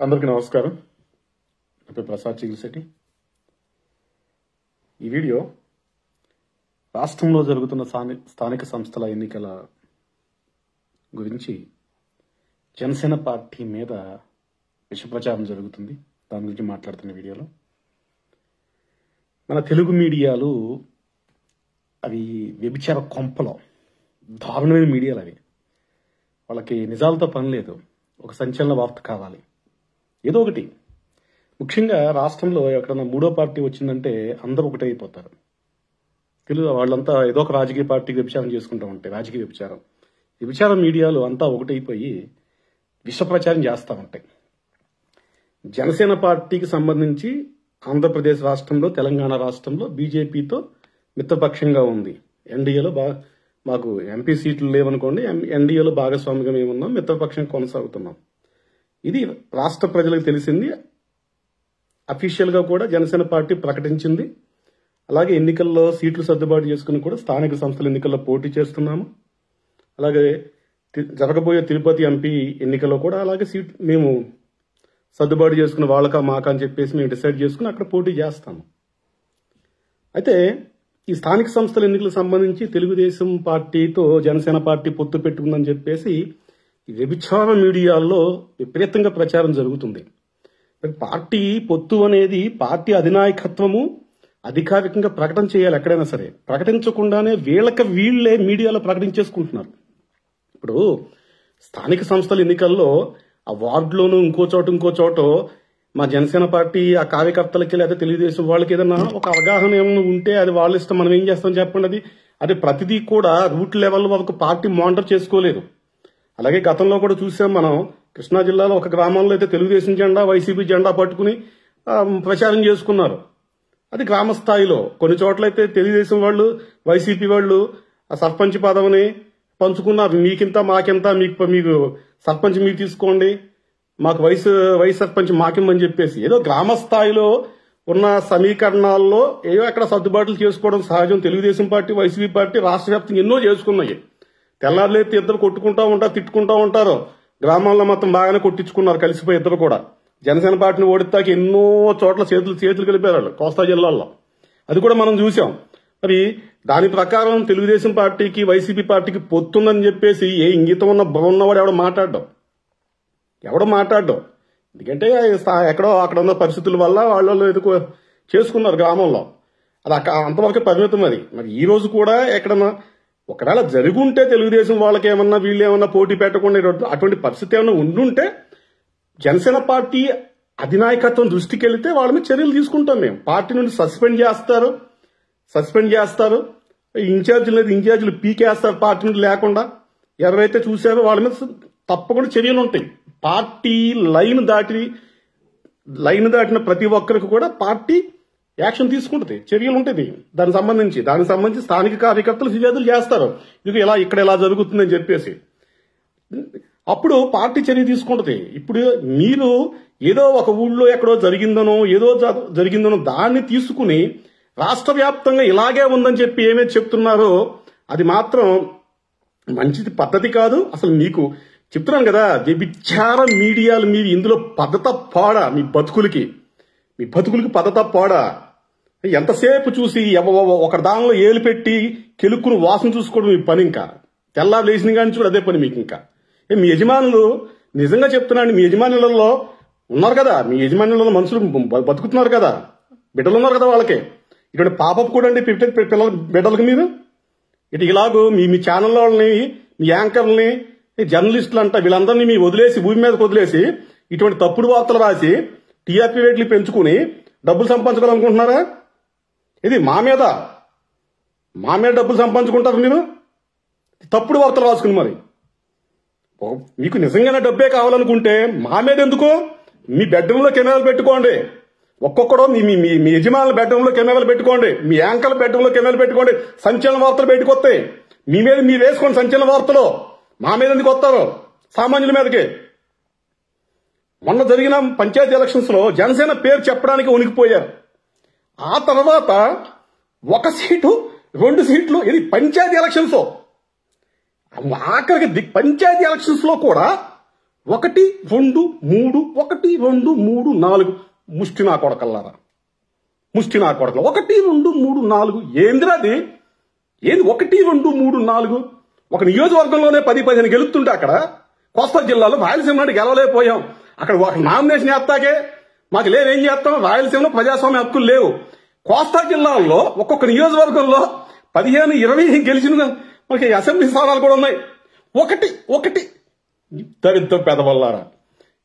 అందరికీ నమస్కారం. నా ప్రసాద్ చిగిరిశెట్టి ఈ వీడియో రాష్ట్రంలో జరుగుతున్న స్థానిక సంస్థల ఎన్నికల గురించి జనసేన పార్టీ మీద విషప్రచారం జరుగుతుంది. దాని గురించి మాట్లాడుతున్న వీడియోలో. మన తెలుగు మీడియాలు అవి వ్యభిచార కొంపలో దారుణమైన మీడియాలు అవి. వాళ్ళకి నిజాలతో పని లేదు. ఒక సంచలన వార్త కావాలి. ఏదో ఒకటి. ముఖ్యంగా రాష్ట్రంలో ఎక్కడన్నా మూడో పార్టీ వచ్చిందంటే అందరూ ఒకటే అయిపోతారు. తెలుగు వాళ్ళంతా ఏదో ఒక రాజకీయ పార్టీకి వ్యభిచారం చేసుకుంటూ ఉంటాయి రాజకీయ వ్యభిచారం. వ్యభిచార మీడియాలు అంతా ఒకటైపోయి విశ్వప్రచారం ప్రచారం చేస్తూ ఉంటాయి. జనసేన పార్టీకి సంబంధించి ఆంధ్రప్రదేశ్ రాష్ట్రంలో తెలంగాణ రాష్ట్రంలో బీజేపీతో మిత్రపక్షంగా ఉంది. ఎన్డీఏలో బాగా మాకు ఎంపీ సీట్లు లేవనుకోండి ఎన్డీఏలో భాగస్వామిగా మేమున్నాం మిత్రపక్షం కొనసాగుతున్నాం. ఇది రాష్ట్ర ప్రజలకు తెలిసింది. అఫీషియల్గా కూడా జనసేన పార్టీ ప్రకటించింది. అలాగే ఎన్నికల్లో సీట్లు సర్దుబాటు చేసుకుని కూడా స్థానిక సంస్థల ఎన్నికల్లో పోటీ చేస్తున్నాము. అలాగే జరగబోయే తిరుపతి ఎంపీ ఎన్నికల్లో కూడా అలాగే సీట్ మేము సర్దుబాటు చేసుకుని వాళ్ళకా మాకా అని చెప్పేసి మేము డిసైడ్ చేసుకుని అక్కడ పోటీ చేస్తాము. అయితే ఈ స్థానిక సంస్థల ఎన్నికలకు సంబంధించి తెలుగుదేశం పార్టీతో జనసేన పార్టీ పొత్తు పెట్టుకుందని చెప్పేసి వ్యభిచార మీడియాల్లో విపరీతంగా ప్రచారం జరుగుతుంది. పార్టీ పొత్తు అనేది పార్టీ అధినాయకత్వము అధికారికంగా ప్రకటన చేయాలి ఎక్కడైనా సరే. ప్రకటించకుండానే వీళ్ళకి వీళ్ళే మీడియాలో ప్రకటించేసుకుంటున్నారు ఇప్పుడు స్థానిక సంస్థల ఎన్నికల్లో ఆ వార్డులోనూ ఇంకో చోట ఇంకో చోట మా జనసేన పార్టీ ఆ కార్యకర్తలకి లేదా తెలుగుదేశం వాళ్ళకి ఏదైనా ఒక అవగాహన ఏమైనా ఉంటే అది వాళ్ళ ఇష్టం మనం ఏం చేస్తాం చెప్పండి అది. అది ప్రతిదీ కూడా రూట్ లెవెల్ వరకు పార్టీ మానిటర్ చేసుకోలేదు. అలాగే గతంలో కూడా చూసాం మనం కృష్ణా జిల్లాలో ఒక గ్రామంలో అయితే తెలుగుదేశం జెండా వైసీపీ జెండా పట్టుకుని ప్రచారం చేసుకున్నారు. అది గ్రామ స్థాయిలో కొన్ని చోట్లయితే తెలుగుదేశం వాళ్ళు వైసీపీ వాళ్ళు ఆ సర్పంచ్ పదవిని పంచుకున్నారు. మీకింత మాకింత మీకు మీకు సర్పంచ్ మీరు తీసుకోండి. మాకు వయసు వైస్ సర్పంచ్ మాకిమ్మని చెప్పేసి ఏదో గ్రామ స్థాయిలో ఉన్న సమీకరణాల్లో ఏవో అక్కడ సర్దుబాట్లు చేసుకోవడం సహజం. తెలుగుదేశం పార్టీ వైసీపీ పార్టీ రాష్ట్ర వ్యాప్తంగా ఎన్నో చేసుకున్నాయి. తెల్లారులేతే ఇద్దరు కొట్టుకుంటా ఉంటారు తిట్టుకుంటా ఉంటారు. గ్రామాల్లో మొత్తం బాగానే కొట్టించుకున్నారు కలిసిపోయి ఇద్దరు కూడా. జనసేన పార్టీని ఓడిస్తాకి ఎన్నో చోట్ల చేతులు చేతులు కలిపారు కోస్తా జిల్లాల్లో. అది కూడా మనం చూసాం. మరి దాని ప్రకారం తెలుగుదేశం పార్టీకి వైసీపీ పార్టీకి పొత్తుందని చెప్పేసి ఏ ఇంగితం ఉన్న బాగున్నవాడు ఎవడో మాట్లాడడం? ఎవడో మాట్లాడడం. ఎందుకంటే ఎక్కడో అక్కడ ఉన్న పరిస్థితుల వల్ల వాళ్ళు ఎదుకు చేసుకున్నారు గ్రామంలో. అది అక్క అంతవరకు పరిమితం అది. మరి ఈ రోజు కూడా ఎక్కడన్నా ఒకవేళ జరుగుంటే తెలుగుదేశం వాళ్ళకి ఏమన్నా వీళ్ళు ఏమన్నా పోటీ పెట్టకుండా అటువంటి పరిస్థితి ఏమన్నా ఉండుంటే జనసేన పార్టీ అధినాయకత్వం దృష్టికి వెళితే వాళ్ళ మీద చర్యలు తీసుకుంటాం మేము. పార్టీ నుండి సస్పెండ్ చేస్తారు. సస్పెండ్ చేస్తారు. ఇన్ఛార్జీలు లేదు ఇన్ఛార్జీలు పీకేస్తారు పార్టీ నుండి లేకుండా. ఎవరైతే చూసారో వాళ్ళ మీద తప్పకుండా చర్యలు ఉంటాయి. పార్టీ లైన్ దాటి లైన్ దాటిన ప్రతి ఒక్కరికి కూడా పార్టీ యాక్షన్ తీసుకుంటుంది. చర్యలు ఉంటుంది దానికి సంబంధించి దానికి సంబంధించి స్థానిక కార్యకర్తలు ఫిర్యాదులు చేస్తారు. ఇది ఇలా ఇక్కడ ఇలా జరుగుతుందని చెప్పేసి. అప్పుడు పార్టీ చర్య తీసుకుంటది. ఇప్పుడు మీరు ఏదో ఒక ఊళ్ళో ఎక్కడో జరిగిందనో ఏదో జరిగిందనో దాన్ని తీసుకుని రాష్ట్ర వ్యాప్తంగా ఇలాగే ఉందని చెప్పి ఏమేమి చెప్తున్నారో అది మాత్రం మంచిది పద్ధతి కాదు. అసలు మీకు చెప్తున్నాను కదా వ్యభిచార మీడియాలు మీరు ఇందులో పద్ధత పాడ మీ బతుకులకి? మీ బతుకులకి పద్ధత పాడ? ఎంతసేపు చూసి ఎవ- ఒక దానిలో ఏలు పెట్టి కెలుక్కును వాసన చూసుకోవడం మీ పని ఇంకా? తెల్లారు లేచిన కానీ చూడు అదే పని మీకు ఇంకా? మీ యజమానులు నిజంగా చెప్తున్నాను మీ యజమానులలో ఉన్నారు కదా మీ యజమానులలో మనుషులు బతుకుతున్నారు కదా బిడ్డలు ఉన్నారు కదా వాళ్ళకి. ఇటువంటి పాపపు కూడా అండి పిల్లల బిడ్డలకి మీరు? ఇటు ఇలాగూ మీ మీ ఛానల్ వాళ్ళని మీ యాంకర్ని జర్నలిస్టులు అంట వీళ్ళందరినీ మీ వదిలేసి భూమి మీదకి వదిలేసి ఇటువంటి తప్పుడు వార్తలు రాసి టీఆర్పీ రేట్లు పెంచుకుని డబ్బులు సంపాదించుకోవాలనుకుంటున్నారా? ఇది మా మీద. మా మీద డబ్బులు సంపాదించుకుంటారు మీరు? తప్పుడు వార్తలు రాసుకుని మరి. మీకు నిజంగానే డబ్బే కావాలనుకుంటే మా మీద ఎందుకు? మీ బెడ్రూమ్లో కెమెరాలు పెట్టుకోండి. ఒక్కొక్కడు మీ మీ మీ యజమానుల బెడ్రూమ్లో కెమెరాలు పెట్టుకోండి. మీ యాంకర్ల బెడ్రూమ్లో కెమెరాలు పెట్టుకోండి. సంచలన వార్తలు బయటకు వస్తాయి. మీ మీద మీరు వేసుకోండి సంచలన వార్తలు మా మీద ఎందుకు వస్తారు? సామాన్యుల మీదకి. మొన్న జరిగిన పంచాయతీ ఎలక్షన్స్లో జనసేన పేరు చెప్పడానికి ఉనికిపోయారు. ఆ తర్వాత ఒక సీటు రెండు సీట్లు ఇది పంచాయతీ ఎలక్షన్స్ ఆఖరికి పంచాయతీ ఎలక్షన్స్లో కూడా ఒకటి రెండు మూడు ఒకటి రెండు మూడు నాలుగు ముష్టి నా కొడకల్లారా? ముష్టి నా కొడకలు. ఒకటి రెండు మూడు నాలుగు. ఏందిరా అది? ఏంది ఒకటి రెండు మూడు నాలుగు? ఒక నియోజకవర్గంలోనే పది పదిహేను గెలుస్తుంటే అక్కడ కోస్తా జిల్లాలో రాయలసీమ నాటి గెలవలేకపోయాం. అక్కడ ఒక నామినేషన్ వేస్తాకే మాకు లేదు ఏం చేస్తాం? రాయలసీమలో ప్రజాస్వామ్య హక్కులు లేవు. కోస్తా జిల్లాల్లో ఒక్కొక్క నియోజకవర్గంలో పదిహేను ఇరవై గెలిచిన మనకి అసెంబ్లీ స్థానాలు కూడా ఉన్నాయి. ఒకటి ఒకటి. దరిద్ర పెదవల్లారా?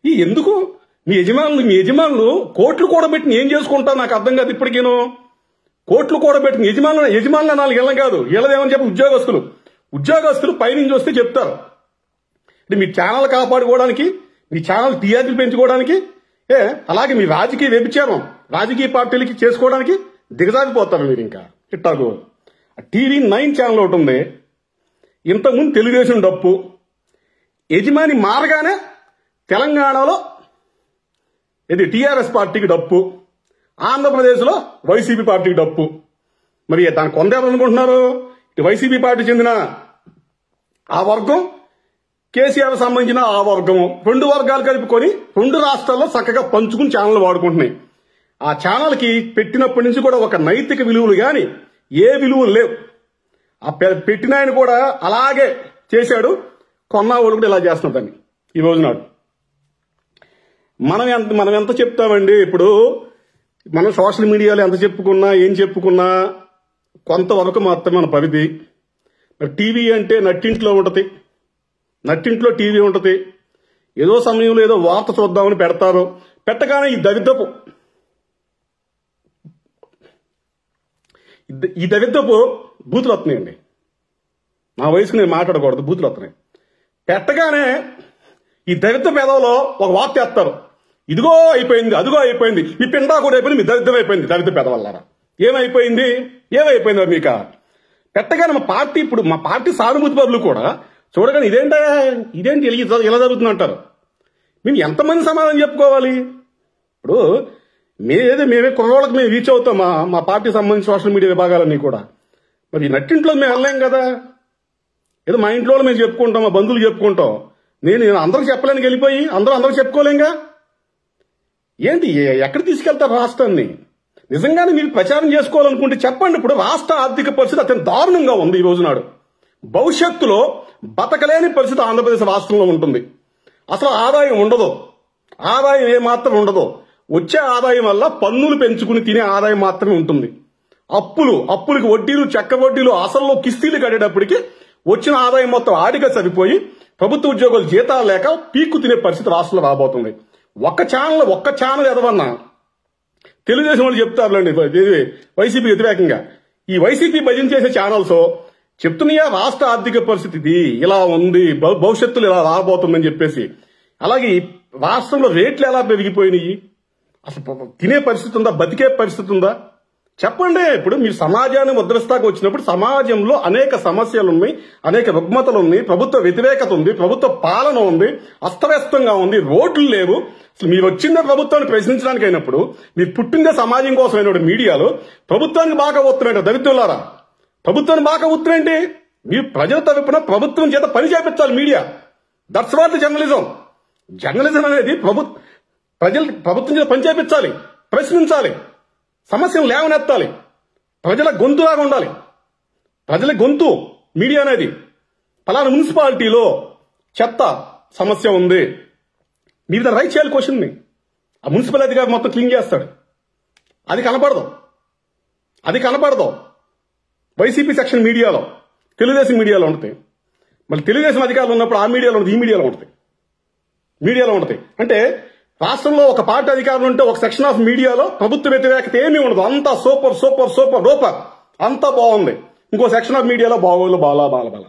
ఈ ఎందుకు మీ యజమానులు మీ యజమానులు కోట్లు కూడా ఏం చేసుకుంటా నాకు అర్థం కాదు ఇప్పటికేను? కోట్లు కూడా పెట్టిన యజమానులు యజమానులు నాలుగు ఇళ్ళం కాదు. ఇళ్ళదేమని చెప్పి ఉద్యోగస్తులు. ఉద్యోగస్తులు పైనుంచి వస్తే చెప్తారు. అంటే మీ ఛానల్ కాపాడుకోవడానికి మీ ఛానల్ టీఆర్పీ పెంచుకోవడానికి ఏ అలాగే మీ రాజకీయ వ్యభిచారం రాజకీయ పార్టీలకి చేసుకోవడానికి దిగజారిపోతారు మీరు ఇంకా. ఇట్టాగు టీవీ నైన్ ఛానల్ ఒకటి ఉంది. ఇంతకుముందు తెలుగుదేశం డప్పు. యజమాని మారగానే తెలంగాణలో ఇది టీఆర్ఎస్ పార్టీకి డప్పు. ఆంధ్రప్రదేశ్లో వైసీపీ పార్టీకి డప్పు. మరి దాన్ని కొందేవాలనుకుంటున్నారు ఇటు వైసీపీ పార్టీ చెందిన ఆ వర్గం కేసీఆర్ సంబంధించిన ఆ వర్గం. రెండు వర్గాలు కలుపుకొని రెండు రాష్ట్రాల్లో చక్కగా పంచుకుని ఛానల్ వాడుకుంటున్నాయి. ఆ ఛానల్కి పెట్టినప్పటి నుంచి కూడా ఒక నైతిక విలువలు గాని ఏ విలువలు లేవు. ఆ పెట్టిన ఆయన కూడా అలాగే చేశాడు. కొన్న వాళ్ళు కూడా ఇలా చేస్తున్నారు దాన్ని. ఈ రోజు నాడు. మనం ఎంత మనం ఎంత చెప్తామండి? ఇప్పుడు మనం సోషల్ మీడియాలో ఎంత చెప్పుకున్నా ఏం చెప్పుకున్నా కొంతవరకు మాత్రమే మన పరిధి. మరి టీవీ అంటే నట్టింట్లో ఉంటుంది. నట్టింట్లో టీవీ ఉంటుంది. ఏదో సమయంలో ఏదో వార్త చూద్దామని పెడతారు. పెట్టగానే ఈ దరిద్రపు. ఈ దరిద్రపు బూతులు వస్తున్నాయండి నా వయసుకు నేను మాట్లాడకూడదు బూతులు వస్తున్నాయి పెట్టగానే ఈ దరిద్ర పెదవులో ఒక వార్త వేస్తారు ఇదిగో అయిపోయింది అదిగో అయిపోయింది. మీ పిండా కూడా అయిపోయింది మీ దరిద్రం అయిపోయింది దరిద్ర పెదవల్లారా ఏమైపోయింది? ఏమైపోయింది మరి మీక పెట్టగానే మా పార్టీ ఇప్పుడు మా పార్టీ సానుభూతి పరులు కూడా చూడగానే ఇదేంటా? ఇదేంటి ఇలా జరుగుతుంది అంటారు మేము ఎంతమంది సమాధానం చెప్పుకోవాలి? ఇప్పుడు మేదే మేమే కుర్రోళ్ళకి మేము రీచ్ అవుతాం మా మా పార్టీ సంబంధించిన సోషల్ మీడియా విభాగాలన్నీ కూడా. మరి నట్టింట్లో మేము వెళ్ళలేం కదా? ఏదో మా ఇంట్లో మేము చెప్పుకుంటాం మా బంధువులు చెప్పుకుంటాం. నేను అందరికి చెప్పలేనికి వెళ్ళిపోయి అందరూ అందరికి చెప్పుకోలేంగా? ఏంటి? ఎక్కడ తీసుకెళ్తారు రాష్ట్రాన్ని? నిజంగానే మీరు ప్రచారం చేసుకోవాలనుకుంటే చెప్పండి. ఇప్పుడు రాష్ట్ర ఆర్థిక పరిస్థితి అత్యంత దారుణంగా ఉంది ఈ రోజు నాడు. భవిష్యత్తులో బతకలేని పరిస్థితి ఆంధ్రప్రదేశ్ రాష్ట్రంలో ఉంటుంది. అసలు ఆదాయం ఉండదు. ఆదాయం ఏమాత్రం ఉండదు. వచ్చే ఆదాయం వల్ల పన్నులు పెంచుకుని తినే ఆదాయం మాత్రమే ఉంటుంది. అప్పులు అప్పులకి వడ్డీలు చెక్క వడ్డీలు అసల్లో కిస్తీలు కట్టేటప్పటికి వచ్చిన ఆదాయం మొత్తం ఆడిగా సరిపోయి ప్రభుత్వ ఉద్యోగులు జీతాలు లేక పీక్కు తినే పరిస్థితి రాష్ట్రంలో రాబోతుంది. ఒక్క ఛానల్ ఒక్క ఛానల్ ఎదవన్నా. తెలుగుదేశం వాళ్ళు చెప్తారులేండి ఇది వైసీపీ వ్యతిరేకంగా. ఈ వైసీపీ భజన చేసే ఛానల్స్ చెప్తున్నాయా రాష్ట్ర ఆర్థిక పరిస్థితి ఇది ఇలా ఉంది భవిష్యత్తులో ఇలా రాబోతుందని చెప్పేసి. అలాగే రాష్ట్రంలో రేట్లు ఎలా పెరిగిపోయినాయి? అసలు తినే పరిస్థితి ఉందా బతికే పరిస్థితి ఉందా? చెప్పండి ఇప్పుడు మీరు సమాజాన్ని ముద్రస్తాకు వచ్చినప్పుడు సమాజంలో అనేక సమస్యలు ఉన్నాయి అనేక రుగ్మతలు ఉన్నాయి ప్రభుత్వ వ్యతిరేకత ఉంది ప్రభుత్వ పాలన ఉంది అస్తవ్యస్తంగా ఉంది రోడ్లు లేవు. అసలు మీరు వచ్చిందే ప్రభుత్వాన్ని ప్రశ్నించడానికి అయినప్పుడు మీరు పుట్టిందే సమాజం కోసం అయినప్పుడు మీడియాలో ప్రభుత్వానికి బాగా ఒత్తున్నాడు దరిద్రులారా ప్రభుత్వాన్ని బాగా ఉత్తరేంటి మీరు ప్రజల తరపున ప్రభుత్వం చేత పని చేపించాలి media. That's what journalism journalism అనేది ప్రభు ప్రజలు ప్రభుత్వం చేత పని చేపించాలి ప్రశ్నించాలి. సమస్యను లేవనెత్తాలి. ప్రజల గొంతులాగా ఉండాలి. ప్రజల గొంతు మీడియా అనేది. పలానా మున్సిపాలిటీలో చెత్త సమస్య ఉంది. మీ మీద రైట్ చేయాలి క్వశ్చన్ని. ఆ మున్సిపల్ అధికారి మొత్తం క్లీన్ చేస్తాడు. అది కనపడదు. అది కనపడదు. వైసీపీ సెక్షన్ మీడియాలో తెలుగుదేశం మీడియాలో ఉంటాయి. మళ్ళీ తెలుగుదేశం అధికారులు ఉన్నప్పుడు ఆ మీడియాలో ఉంటుంది ఈ మీడియాలో ఉంటాయి. మీడియాలో ఉంటాయి. అంటే రాష్ట్రంలో ఒక పార్టీ అధికారులు ఉంటే ఒక సెక్షన్ ఆఫ్ మీడియాలో ప్రభుత్వ వ్యతిరేకత ఏమీ ఉండదు. అంతా సూపర్ సూపర్ సూపర్ రూపర్. అంతా బాగుంది. ఇంకో సెక్షన్ ఆఫ్ మీడియాలో బాగోలు బాలా బాల బాల.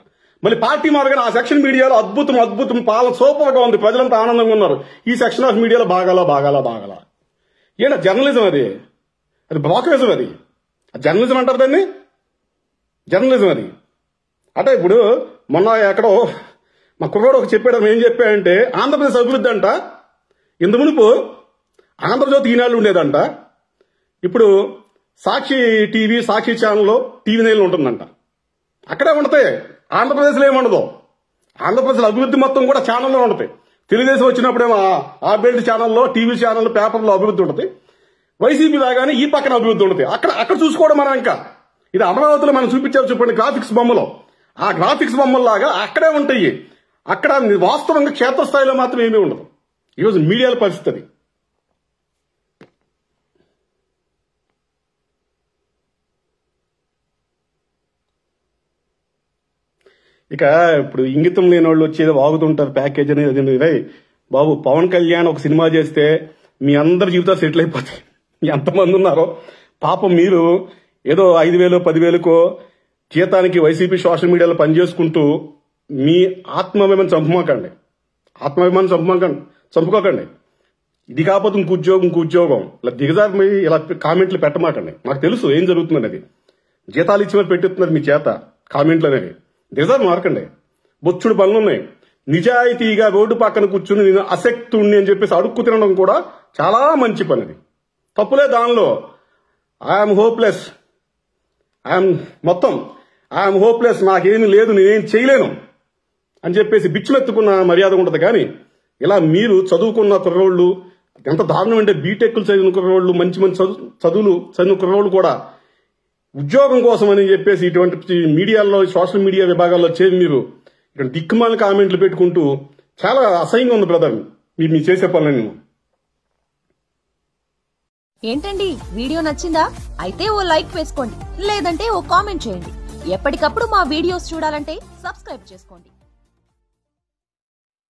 మళ్ళీ పార్టీ మార్గం ఆ సెక్షన్ మీడియాలో అద్భుతం అద్భుతం పాలన సూపర్గా ఉంది. ప్రజలంతా ఆనందంగా ఉన్నారు. ఈ సెక్షన్ ఆఫ్ మీడియాలో బాగాలా బాగాలా బాగాలా. ఏంట జర్నలిజం అది? అది బ్రోకరేజం అది. జర్నలిజం అంటారు దాన్ని? జర్నలిజం అది. అంటే ఇప్పుడు మొన్న ఎక్కడో మా కుర్రోడు ఒక చెప్పాడు. ఏం చెప్పాడంటే ఆంధ్రప్రదేశ్ అభివృద్ధి అంట ఇందు మునుపు ఆంధ్రజ్యోతి ఈనాళ్ళు ఉండేదంట. ఇప్పుడు సాక్షి టీవీ సాక్షి ఛానల్లో టీవీ నైన్ ఉంటుందంట. అక్కడే ఉంటాయి ఆంధ్రప్రదేశ్లో ఏముండదు ఆంధ్రప్రదేశ్ అభివృద్ధి మొత్తం కూడా ఛానల్లో ఉంటుంది. తెలుగుదేశం వచ్చినప్పుడేమో ఆ- బెల్ట్ ఛానల్లో టీవీ ఛానల్ పేపర్లో అభివృద్ధి ఉంటుంది. వైసీపీ లాగానే ఈ పక్కన అభివృద్ధి ఉంటుంది. అక్కడ అక్కడ చూసుకోవడం మనం ఇంకా. ఇది అమరావతిలో మనం చూపించారు చూపండి గ్రాఫిక్స్ బొమ్మలో. ఆ గ్రాఫిక్స్ బొమ్మల్లాగా అక్కడే ఉంటాయి. అక్కడ వాస్తవంగా క్షేత్రస్థాయిలో మాత్రం ఏమీ ఉండదు. ఈరోజు మీడియాల పరిస్థితి అది. ఇక ఇప్పుడు ఇంగితం లేని వాళ్ళు వచ్చి ఏదో వాగుతుంటారు ప్యాకేజ్ అనేది అది బాబు పవన్ కళ్యాణ్ ఒక సినిమా చేస్తే మీ అందరి జీవితాలు సెటిల్ అయిపోతాయి. ఎంతమంది ఉన్నారో. పాపం మీరు ఏదో ఐదు వేలు పదివేలకో జీతానికి వైసీపీ సోషల్ మీడియాలో పనిచేసుకుంటూ మీ ఆత్మాభిమానం చంపమాకండి. ఆత్మాభిమానం చంపమాకండి. చంపుకోకండి. ఇది కాకపోతే ఇంకో ఉద్యోగం ఇంకో ఉద్యోగం. ఇలా దిగజారి ఇలా కామెంట్లు పెట్టమాకండి. నాకు తెలుసు ఏం జరుగుతుంది అది జీతాలు ఇచ్చి మరి పెట్టిస్తున్నారు మీ చేత కామెంట్లు అనేవి దిగజారి మారకండి. బొచ్చుడు పనులు ఉన్నాయి. నిజాయితీగా రోడ్డు పక్కన కూర్చుని నేను అసక్తుణ్ణి అని చెప్పేసి అడుక్కు తినడం కూడా చాలా మంచి పని అది తప్పులే దానిలో. ఐఎమ్ హోప్లెస్ ఐఎమ్ మొత్తం. ఐఎమ్ హోప్లెస్ నాకేమీ లేదు నేనేం చేయలేను. అని చెప్పేసి బిచ్చుమెత్తుకున్న మర్యాద ఉండదు కానీ ఇలా మీరు చదువుకున్న కుర్రోళ్ళు ఎంత దారుణం అంటే బీటెక్లు చదివిన కుర్రోళ్ళు మంచి మంచి చదువు చదువులు చదివిన కుర్రోళ్ళు కూడా ఉద్యోగం కోసం అని చెప్పేసి ఇటువంటి మీడియాలో సోషల్ మీడియా విభాగాల్లో చేరి మీరు ఇక్కడ దిక్కుమాల కామెంట్లు పెట్టుకుంటూ చాలా అసహ్యంగా ఉంది బ్రదర్. మీరు మీ చేసే పనులని ఏంటండి? వీడియో నచ్చిందా? అయితే ఓ లైక్ వేసుకోండి. లేదంటే ఓ కామెంట్ చేయండి. ఎప్పటికప్పుడు మా వీడియోస్ చూడాలంటే సబ్స్క్రైబ్ చేసుకోండి.